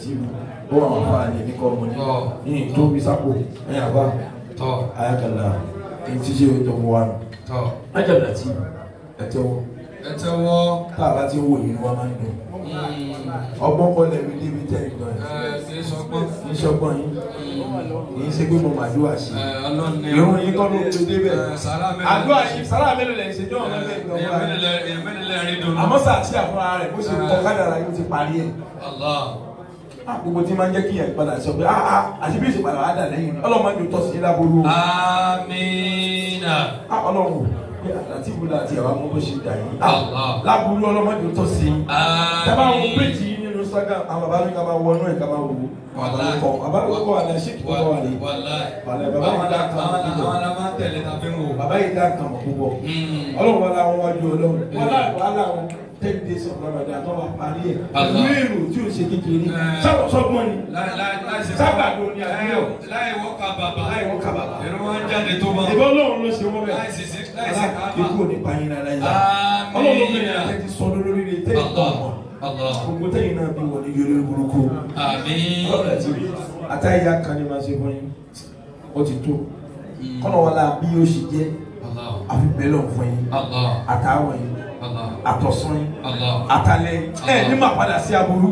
abdulatif ó wà wọn fáà ní níkọ ọmọ ní. Ní tó bí sápò ẹ̀yìn àbá. Ayakala èyí tí ṣe tó mú wa nù. tọ́. Ajá abdulatif ẹ tẹ́wọ́. Ẹ tẹ́wọ́. Tá a bá ti wò yìí ni wọ́n máa ń dùn. Ọgbọ́n kọ́ lẹ́bi débi tẹ́ ìgbà ẹ kì í ṣọgbọ́n. Yín. Kì í ṣe pé mo màdúrà sí ọlọ́ni ìrún yín kọ́ ló gbé débẹ̀. Sàrà àdúrà yìí sára mélòó lẹ́yìn ṣe jọ́ ọ̀nà mélòó lẹ- lẹ àmọ́ sàtì àfúnra rẹ̀ bó ṣe kọ́ kádàrà yóò ti parí ẹ̀. Allah gbogbo tí máa ń jẹ́ kí yẹn padà sọ pé ah ah àti bí ìṣèpadà wà á dà lẹ́yìn ọlọ́run máa ń tọ́ sí o amina. Ah ọlọ́run pé àti ìbúdó àti mú bó ṣe dà yìí ah láburú ọlọ́run máa ń tọ́ sí tábà wọn amina péjì Instagram àwọn bàbá mi ká máa wọnú ẹ̀ ká máa wò ó. Kọ bàbá mi kọ́ àlẹ́ kí wọ́n wà ní? Wàláì, bàbá yìí dá kan àwọn púpọ̀. ń ń bàbá yìí dá kan mọ̀ púpọ̀. Mm. ọlọ́run wọn wájú ọlọ́run. Wàlá wọn ten days of Ramadan tó wà parí ẹ̀. Pẹ̀lú èrò tí ò ṣe kékeré. Eh. sábà sọ́gbọ́n ni. Ṣe sábàdó ni àbíyọ̀ láì wọ́ka bàbà láì wọ́n kà bàbá. èrò wọn jáde tó mọ́. ìbọn ọlọ́run ló ṣe wọ́n bẹ́ẹ̀. ikú ò ní pààyàn rárá yá. Ọlọ́run ló bẹ̀rẹ̀ àti ti sọ lórí rẹ̀ tẹ́lẹ̀ tó Allah mọ̀. Allah gbogbo tẹ́yìn náà bí wọ́n ní yorì burúkú. àtàyà kan ní máa ṣe fún yín. Ó ti tó. kọ́nà wọn la bí yóò ṣe jẹ́. Àfi bẹ́ẹ̀ lọ fún yín. Àtàwọn yín. Àtọ̀sán yín. Àtàlẹ́ ẹ̀ ní máa padà sí aburú.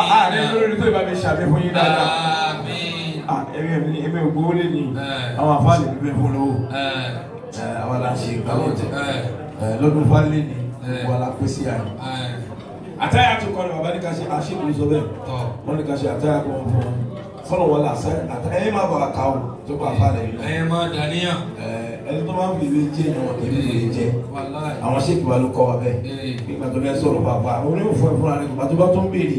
ààrẹ lórí tó ìbá mi ṣàbẹ̀ fún yín dáadáa. ẹ̀mí ògbówó lé ní àwọn àfáàlì bíbẹ̀ fún Eh, àwọn aláṣẹ ìgbàlódé. lọ́dún fálé ní Eh. wà lápẹ́sí àyè. Ẹ àtàyà tó kọ́ ni bàbá ní ká ṣe àṣìbìrì sọ bẹ́ẹ̀. Tọ. Wọ́n ní ká ṣe àtàyà kọ́ wọn fún wọn. Fọlọ́ wọn là sẹ́ ẹ̀yìn máa bàa ká o tó kọ́ àfàlẹ̀ yìí ẹ máa dàníyàn. ẹni tó máa ń fi ìwé jẹ́ ìyẹn wọn kì í fi ìwé jẹ́. Àwọn ṣèkì wa ló kọ́ wa bẹ́ẹ̀. Nígbà tó bẹ́ẹ̀ sọ̀rọ̀ bàbá àwọn onímọ̀ fún ẹ fúnra rẹ̀ nígbà tó bá tó ń béèrè.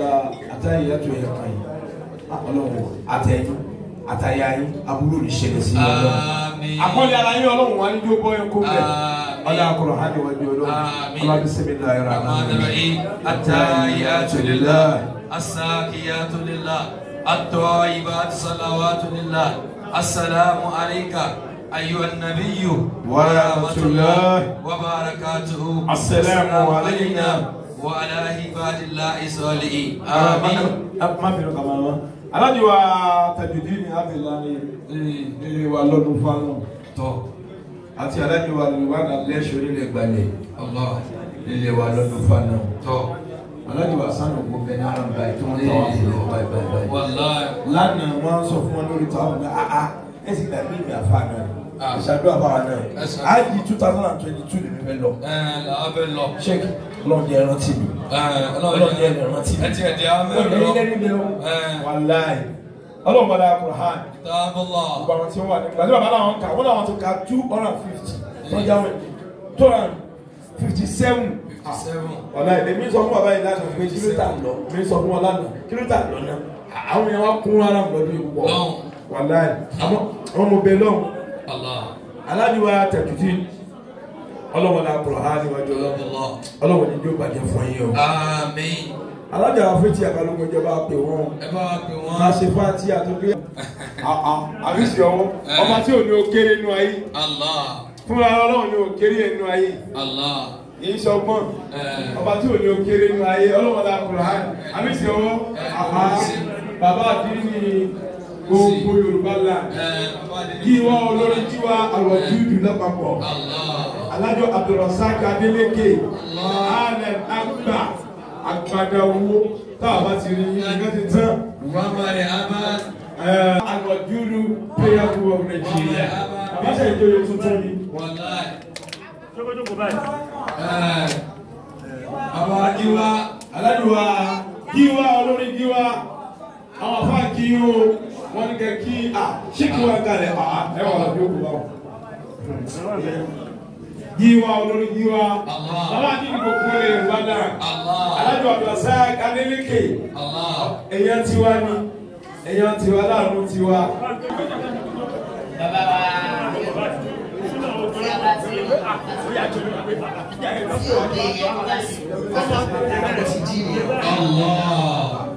La àtàyà yàtọ̀ yẹ kàn yìí. Ọlọ́wọ́n àtẹ̀yìn àtàyà yín aburú ní ṣẹlẹ̀ sí ọlọ́wọ́ àmín. àkọlé ara yín ọlọ́wọ́n wa ní jó bọ́ yẹn kó bẹ́ẹ̀ Àmín. ọlọ́wọ́ akọ̀rọ̀ hàn níwájú ọlọ́wọ́ Àmín. ọlọ́wọ́ bismillahir الرحمن rahmanir الرحيم rahim التحيات لله الساكيات لله الطيبات صلوات لله السلام عليك أيها النبي ورحمة الله وبركاته السلام علينا وعلى عباد الله الصالحين آمين má bínú kàmá ma alájọ wa tajudeen abdullahi ilé wa lọ́dún fáwọn تو àti alájọ wa lè wá nà lẹ́sọ̀ nílẹ̀ gbalẹ̀. Nílẹ̀ wa lọ́dún fana alájọ wa sanu kò bẹ ní ara báyìí tí wọ́n tọ́ wọn sílẹ̀ báyìí báyìí báyìí. Lánàá wọ́n sọ fún wọn lórí táwọn náà ah, ah, àá ẹ̀ sì gbàgbé ìgbà fa ìṣàdó àbára náà. Àìdí two thousand and twenty two lèmi fẹ́ lọ. check lọ́ọ̀dì ẹran tì mí. lọ́ọ̀dì ẹran tì mí. ẹ ti ẹ̀ di amẹ́ lọ ọlọ́run bá dáa Qur'an gbogbo àwọn tí wọ́n wà ní gbàdúrà bá láwọn kà wọ́n tó ka two hundred and fifty tọ́jà wẹ̀ two hundred and fifty seven ọ̀la ah, èdè mi sọ fún bàbá yìí lánàá pé kìlúta lọ? Mi sọ fún wọn lánàá kìlúta lọ náà? Àwọn yẹn wá kún ara lọ́dún yìí pọ̀ wàláyé àwọn ọmọ bẹ́ẹ̀ lọ́hùn. Aláàbí wa tẹ̀tùtì ọlọ́wọ́n la kọ̀ ha níwájú ọlọ́wọ́ ọlọ́wọ́ ni yóò bàjẹ́ fún yín o. àmín. alájà afẹ́tí àbálòpọ̀ ìjọba pè wọ́n. ẹ bá wa pè wọ́n. máa ṣe fáti àtúgbé. àbísí ọwọ́. Eh. Ọmọ tí ò ní o kéré nù ayé. fúnra ọlọ́run ní o kéré nù ayé. yìí sọgbọ́n eh. ọba tí ò ní o kéré nù ayé ọlọ́wọ́n la kọ̀ ha àbísí ọwọ́. Eh, bàbá àbí ni gbogbo Yorùbá la kí wọ́n olórí tiwa àwọn júùdù lápapọ̀ alájọ Abdulrasaq Adeleke. Alẹ agba. Agbada owó. Tá a bá ti rí ẹgbẹ́ ti tán. Ahmad. Àwọ̀ júùdù prayer group of Nigeria. Àbáṣe ìjọyè tuntun ni. Bàbá Ajíwá alájọwà gíwá olórí gíwá àwọn afá kí o wọn ní kẹ kí a ṣé kí wọn kalẹ̀? A ẹ wà òkú wa o. gíwá olórí Allah. bàbá ìdìbò kúrò lè wá Allah alájọ Adeleke Allah èèyàn tiwa ni èèyàn tiwa láàánú tiwa. Bàbá wa. Allah